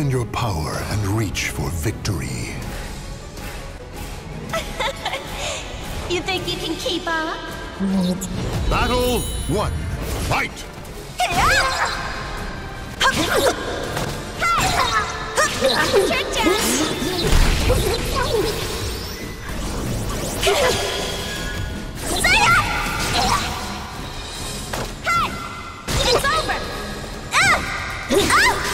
in your power and reach for victory. You think you can keep up? Battle one. Fight! Trick Jack! Hey! It's over! Uh! Uh!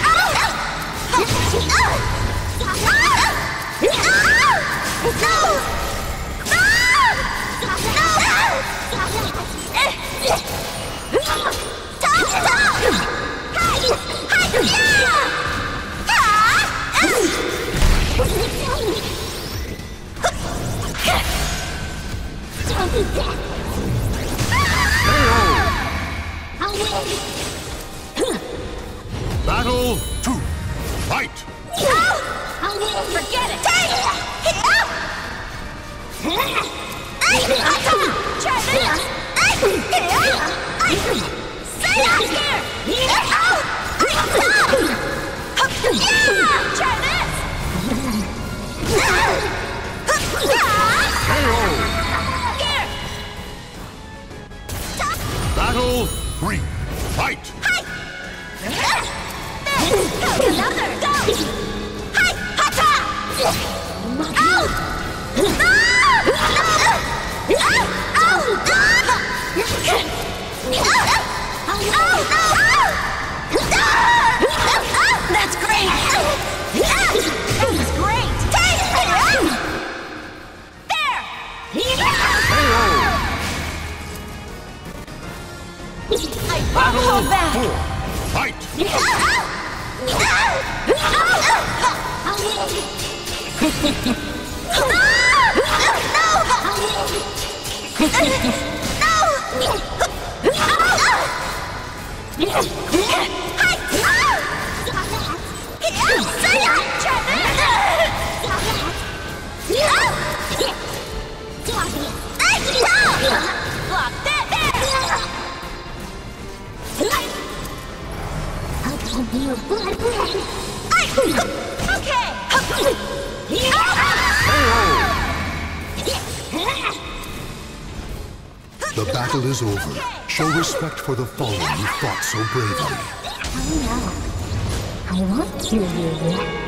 Battle two. Fight! No! Forget it! Battle three. Fight! I won't hold back! Four. Fight! Block The battle is over. Show respect for the fallen you fought so bravely. I won't kill you yet.